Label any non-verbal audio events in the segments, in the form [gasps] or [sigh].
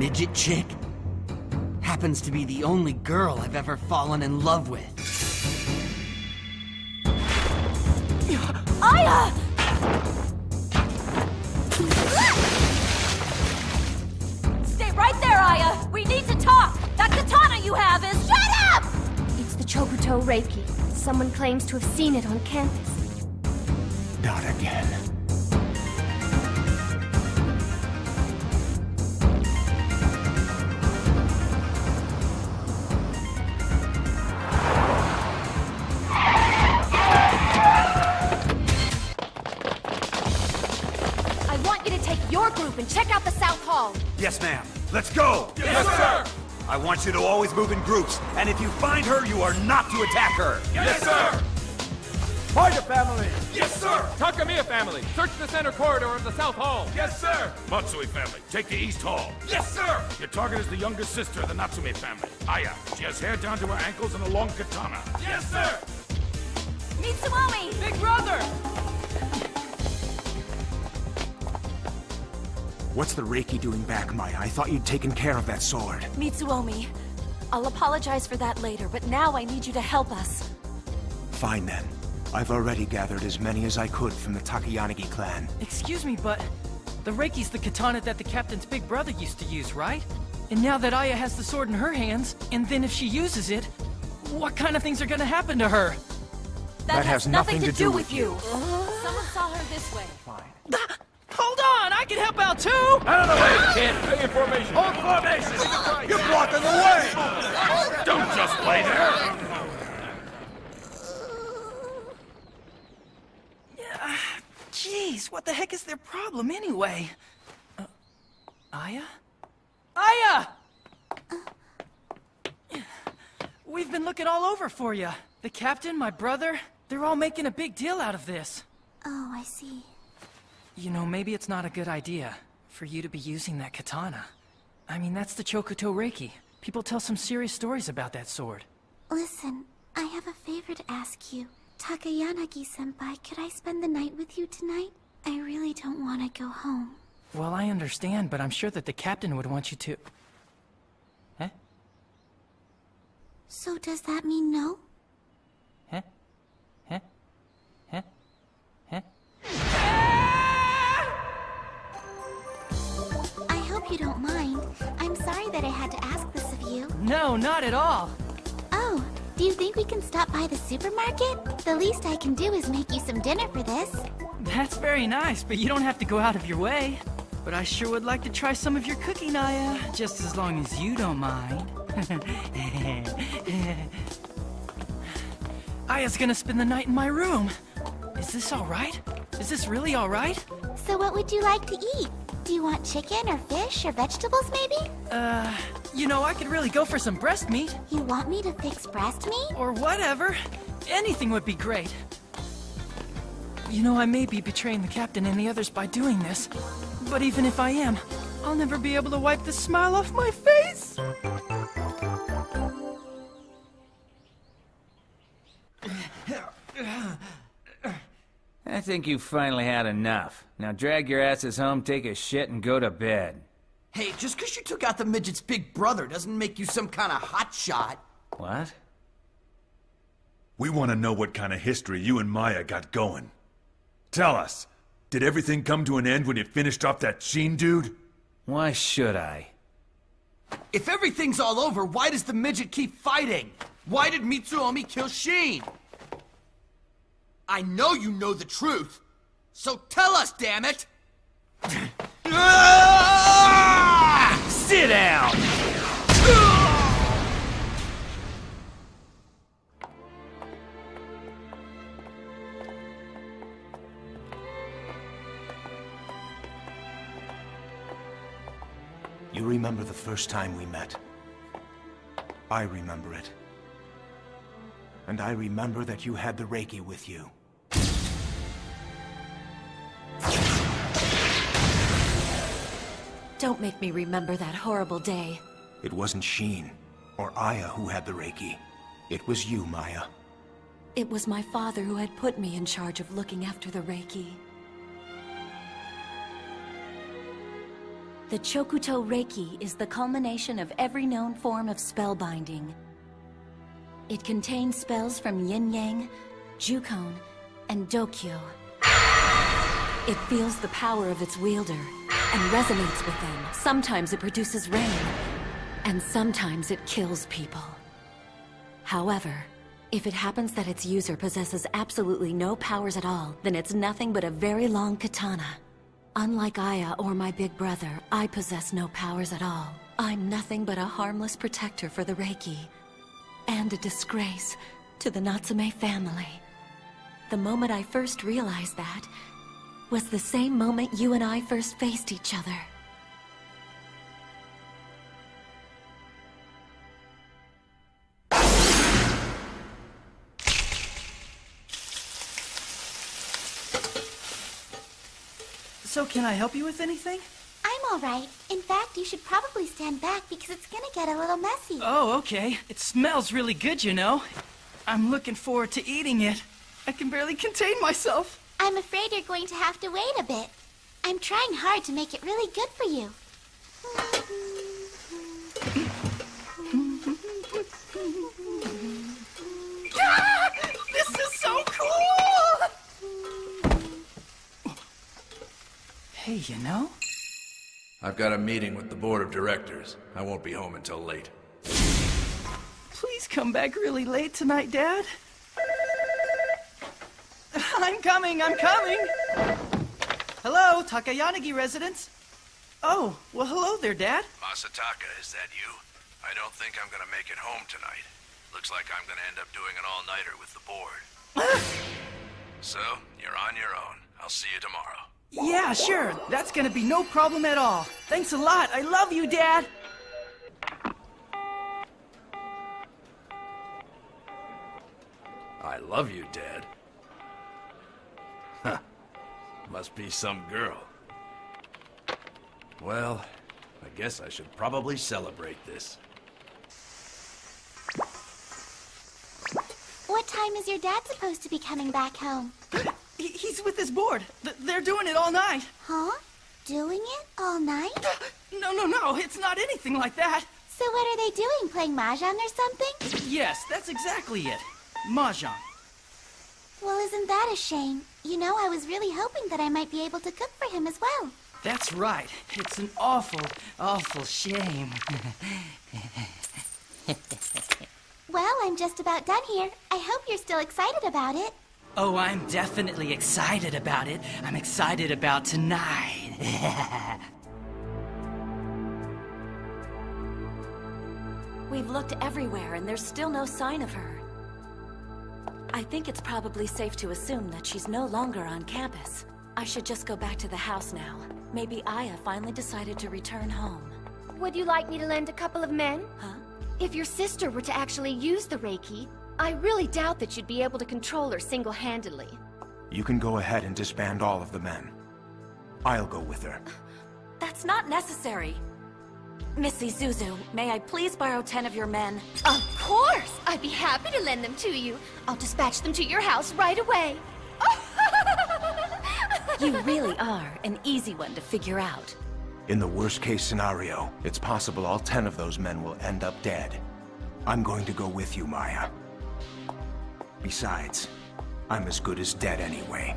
midget chick? Happens to be the only girl I've ever fallen in love with. Aya! Stay right there, Aya! We need to talk! That katana you have is- Shut up! It's the Chokuto Reiki. Someone claims to have seen it on campus. Not again. And check out the South Hall. Yes, ma'am. Let's go! Yes, sir! I want you to always move in groups, and if you find her, you are not to attack her! Yes, sir! Fighter family! Yes, sir! Takamiya family, search the center corridor of the South Hall. Yes, sir! Matsui family, take the East Hall. Yes, sir! Your target is the youngest sister of the Natsume family, Aya. She has hair down to her ankles and a long katana. Yes, sir! Mitsuomi! Big brother! What's the Reiki doing back, Maya? I thought you'd taken care of that sword. Mitsuomi. I'll apologize for that later, but now I need you to help us. Fine then. I've already gathered as many as I could from the Takayanagi clan. Excuse me, but the Reiki's the katana that the captain's big brother used to use, right? And now that Aya has the sword in her hands, and then if she uses it, what kind of things are gonna happen to her? That, That has nothing to do with you. Someone saw her this way. Ah, Hold on, I can help out too! Out of the way, kid! Stay in formation! Hold formation! You're blocking the way! Don't just lay there! Jeez, what the heck is their problem anyway? Uh, Aya? Aya! We've been looking all over for you. The captain, my brother, they're all making a big deal out of this. Oh, I see. You know, maybe it's not a good idea for you to be using that katana. I mean, that's the Chokuto Reiki. People tell some serious stories about that sword. Listen, I have a favor to ask you. Takayanagi-senpai, could I spend the night with you tonight? I really don't want to go home. Well, I understand, but I'm sure that the captain would want you to... Huh? So does that mean no? No, not at all. Oh, do you think we can stop by the supermarket? The least I can do is make you some dinner for this. That's very nice, but you don't have to go out of your way. But I sure would like to try some of your cooking, Naya, just as long as you don't mind. [laughs] Aya's gonna spend the night in my room. Is this all right? Is this really all right? So what would you like to eat? Do you want chicken or fish or vegetables maybe? Uh, you know, I could really go for some breast meat. You want me to fix breast meat? Or whatever. Anything would be great. You know, I may be betraying the captain and the others by doing this. But even if I am, I'll never be able to wipe the smile off my face. I think you finally had enough. Now drag your asses home, take a shit, and go to bed. Hey, just because you took out the midget's big brother doesn't make you some kind of hotshot. What? We want to know what kind of history you and Maya got going. Tell us, did everything come to an end when you finished off that Shin dude? Why should I? If everything's all over, why does the midget keep fighting? Why did Mitsuomi kill Shin? I know you know the truth. So tell us, damn it! [laughs] [laughs] Down! You remember the first time we met? I remember it. And I remember that you had the Reiki with you. Don't make me remember that horrible day. It wasn't Shin or Aya who had the Reiki. It was you, Maya. It was my father who had put me in charge of looking after the Reiki. The Chokuto Reiki is the culmination of every known form of spellbinding. It contains spells from Yin Yang, Jukon, and Dokyo. It feels the power of its wielder and resonates with them. Sometimes it produces rain, and sometimes it kills people. However, if it happens that its user possesses absolutely no powers at all, then it's nothing but a very long katana. Unlike Aya or my big brother, I possess no powers at all. I'm nothing but a harmless protector for the Reiki. And a disgrace to the Natsume family. The moment I first realized that was the same moment you and I first faced each other. So can I help you with anything? I'm alright. In fact, you should probably stand back because it's gonna get a little messy. Oh, okay. It smells really good, you know. I'm looking forward to eating it. I can barely contain myself. I'm afraid you're going to have to wait a bit. I'm trying hard to make it really good for you. Ah! [laughs] This is so cool! Hey, you know? I've got a meeting with the board of directors. I won't be home until late. Please come back really late tonight, Dad. I'm coming, I'm coming! Hello, Takayanagi residence? Oh, well, hello there, Dad. Masataka, is that you? I don't think I'm gonna make it home tonight. Looks like I'm gonna end up doing an all-nighter with the board. [laughs] so, you're on your own. I'll see you tomorrow. Yeah, sure. That's gonna be no problem at all. Thanks a lot. I love you, Dad. I love you, Dad. Huh. [laughs] Must be some girl. Well, I guess I should probably celebrate this. What time is your dad supposed to be coming back home? [gasps] He's with his board. They're doing it all night. Huh? Doing it all night? [gasps] No, no, no. It's not anything like that. So what are they doing? Playing Mahjong or something? Yes, that's exactly it. Mahjong. Well, isn't that a shame? You know, I was really hoping that I might be able to cook for him as well. That's right. It's an awful, awful shame. [laughs] Well, I'm just about done here. I hope you're still excited about it. oh, I'm definitely excited about it. I'm excited about tonight. [laughs] We've looked everywhere and there's still no sign of her. I think it's probably safe to assume that she's no longer on campus. I should just go back to the house now. Maybe Aya finally decided to return home. Would you like me to lend a couple of men? Huh? If your sister were to actually use the Reiki, I really doubt that you'd be able to control her single-handedly. You can go ahead and disband all of the men. I'll go with her. That's not necessary. Miss Isuzu, may I please borrow ten of your men? Of course! I'd be happy to lend them to you. I'll dispatch them to your house right away. [laughs] You really are an easy one to figure out. In the worst case scenario, it's possible all ten of those men will end up dead. I'm going to go with you, Maya. Besides, I'm as good as dead anyway.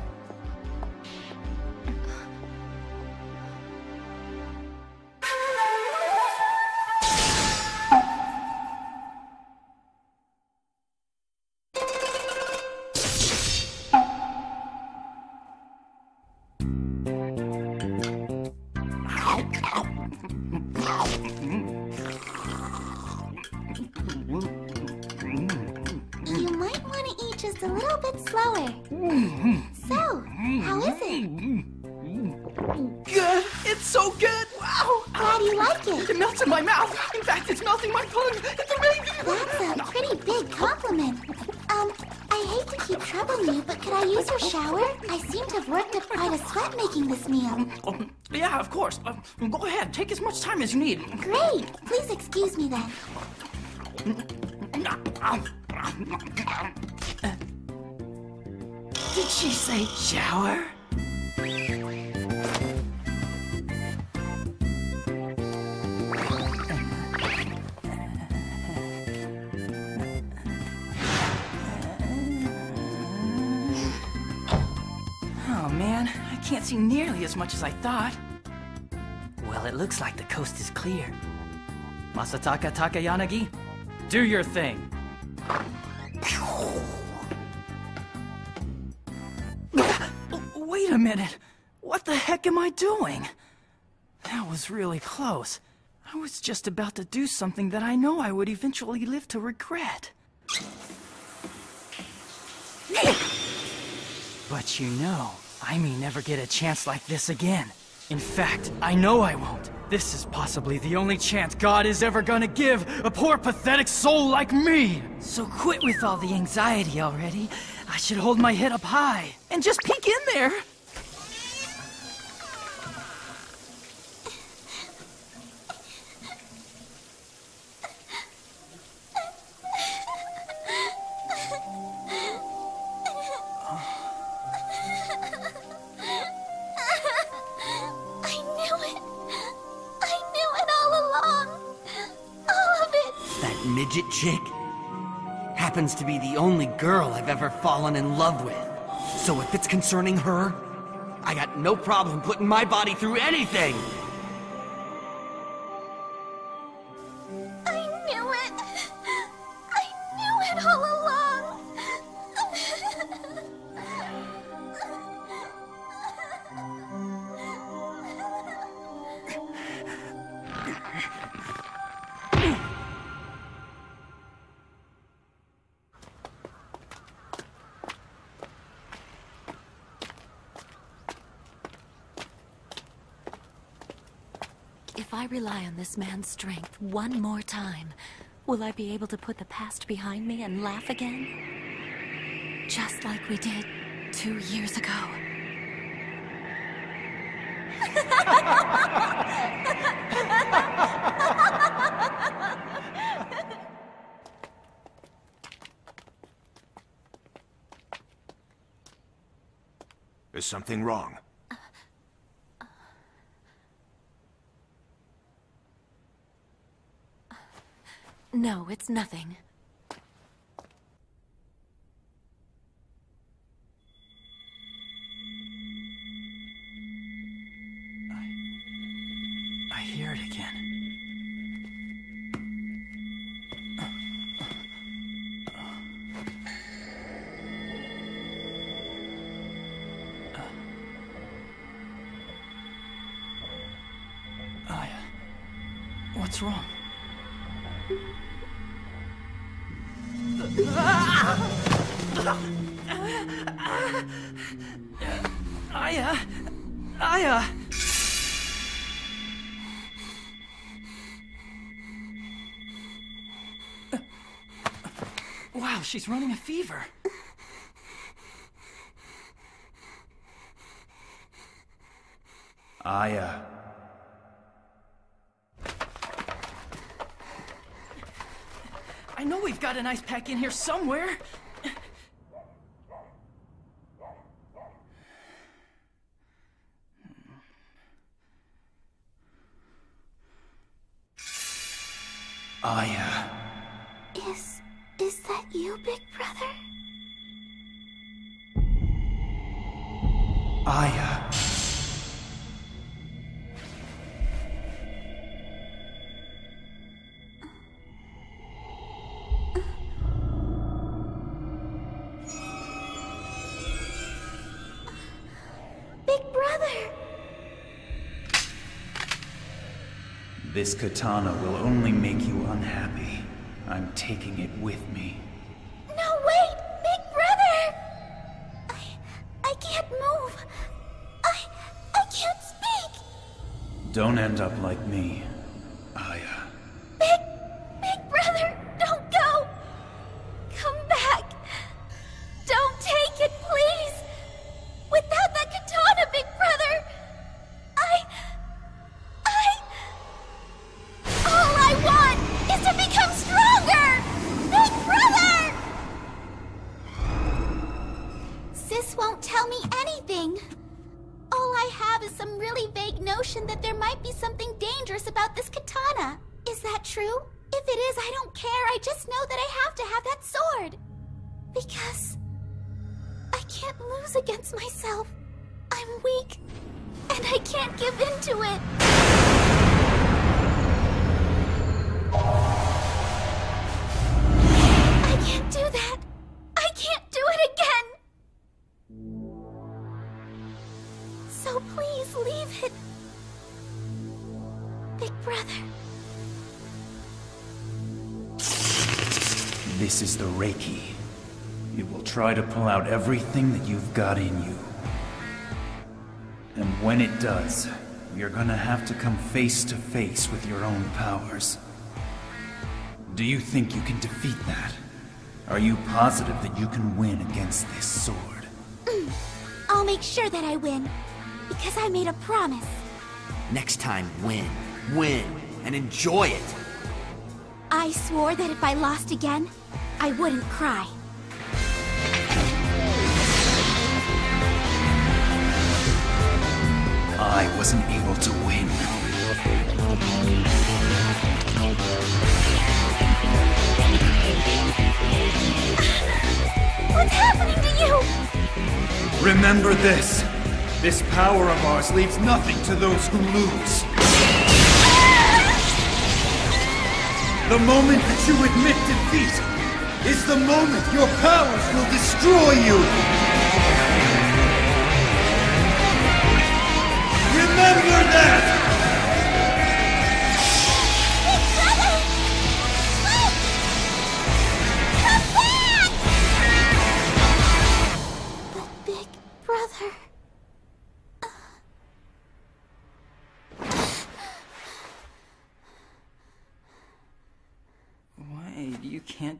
In fact, it's melting my tongue. It's amazing. That's a pretty big compliment. Um, I hate to keep troubling you, but could I use your shower? I seem to have worked up quite a sweat making this meal. Um, yeah, of course. Uh, go ahead. Take as much time as you need. Great. Please excuse me then. Did she say shower? Can't see nearly as much as I thought. Well, it looks like the coast is clear. Masataka Takayanagi, do your thing. Wait a minute. What the heck am I doing? That was really close. I was just about to do something that I know I would eventually live to regret. But you know, I may never get a chance like this again. In fact, I know I won't. This is possibly the only chance God is ever gonna give a poor, pathetic soul like me! So quit with all the anxiety already. I should hold my head up high and just peek in there. Chick happens to be the only girl I've ever fallen in love with. So if it's concerning her, I got no problem putting my body through anything. I rely on this man's strength one more time, will I be able to put the past behind me and laugh again? Just like we did two years ago. Is something wrong? No, it's nothing. I hear it again. Uh, uh, uh, Aya, what's wrong? Aya! Aya! Wow, she's running a fever. Aya. I know we've got an ice pack in here somewhere. Aya. Is. is that you, Big Brother? Aya. This katana will only make you unhappy. I'm taking it with me. No, wait! Big Brother! I. I can't move. I. I can't speak! Don't end up like me, that true? If it is, I don't care. I just know that I have to have that sword. Because I can't lose against myself. I'm weak, and I can't give in to it. I can't do that. This is the Reiki. It will try to pull out everything that you've got in you. And when it does, you're gonna have to come face to face with your own powers. Do you think you can defeat that? Are you positive that you can win against this sword? Mm. [clears throat] I'll make sure that I win. Because I made a promise. Next time, win. Win. And enjoy it. I swore that if I lost again, I wouldn't cry. I wasn't able to win. What's happening to you? Remember this. This power of ours leaves nothing to those who lose. The moment that you admit defeat is the moment your powers will destroy you. Remember that!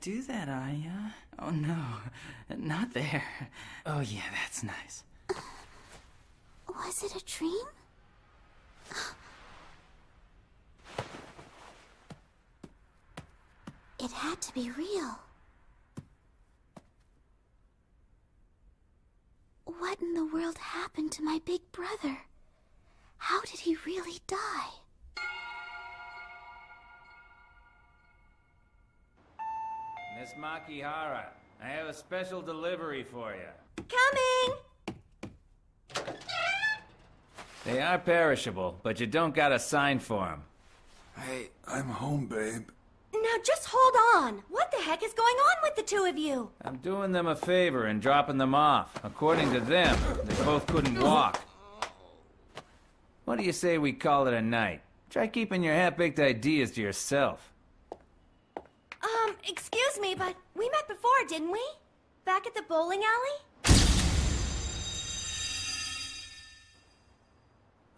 Do that, Aya. Oh no, not there. Oh yeah, that's nice. Was it a dream? It had to be real. What in the world happened to my big brother? How did he really die? Miss Makihara, I have a special delivery for you. Coming! They are perishable, but you don't gotta sign for them. Hey, I'm home, babe. Now just hold on. What the heck is going on with the two of you? I'm doing them a favor and dropping them off. According to them, they both couldn't walk. What do you say we call it a night? Try keeping your half-baked ideas to yourself. Um, excuse me, but we met before, didn't we? Back at the bowling alley?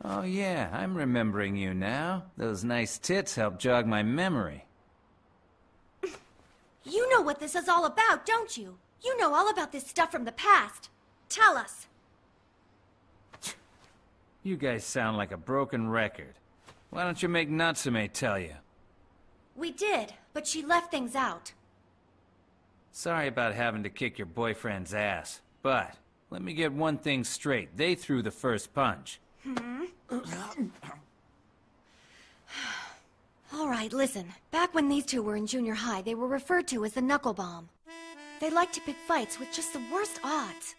Oh yeah, I'm remembering you now. Those nice tits help jog my memory. [laughs] You know what this is all about, don't you? You know all about this stuff from the past. Tell us. You guys sound like a broken record. Why don't you make Natsume tell you? We did, but she left things out. Sorry about having to kick your boyfriend's ass, but let me get one thing straight. They threw the first punch. Hmm? [sighs] All right, listen. Back when these two were in junior high, they were referred to as the Knuckle Bomb. They liked to pick fights with just the worst odds.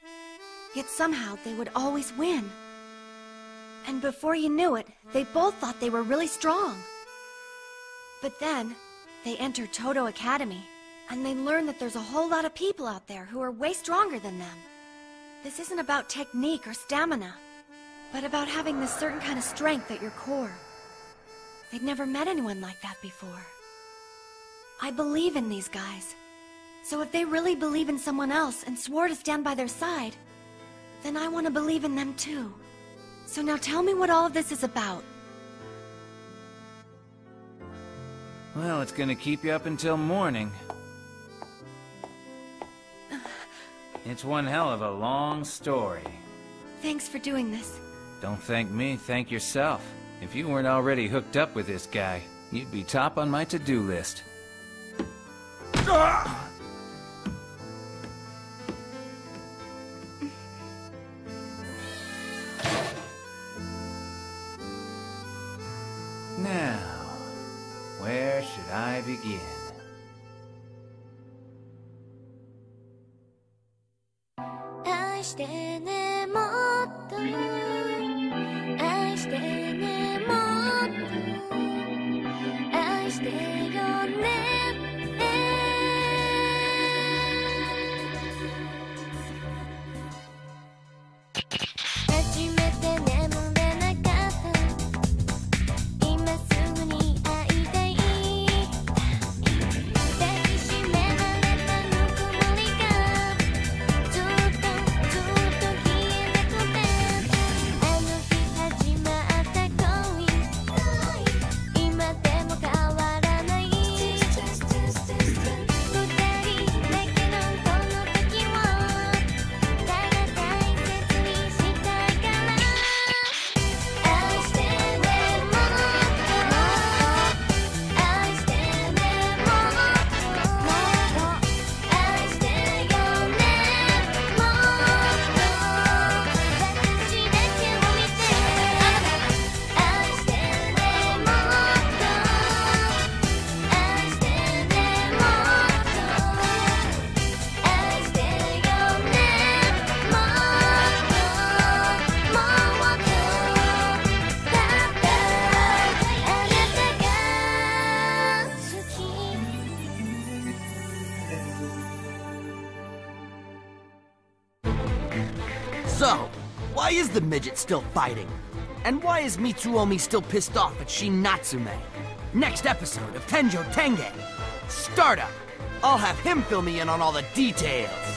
Yet somehow they would always win. And before you knew it, they both thought they were really strong. But then, they entered Todo Academy, and they learn that there's a whole lot of people out there who are way stronger than them. This isn't about technique or stamina, but about having this certain kind of strength at your core. They'd never met anyone like that before. I believe in these guys. So if they really believe in someone else and swore to stand by their side, then I want to believe in them too. So now tell me what all of this is about. Well, it's gonna keep you up until morning. It's one hell of a long story. Thanks for doing this. Don't thank me, thank yourself. If you weren't already hooked up with this guy, you'd be top on my to-do list. Now, where should I begin? してね midget still fighting? And why is Mitsuomi still pissed off at Shin Natsume? Next episode of Tenjo Tenge. Startup. I'll have him fill me in on all the details.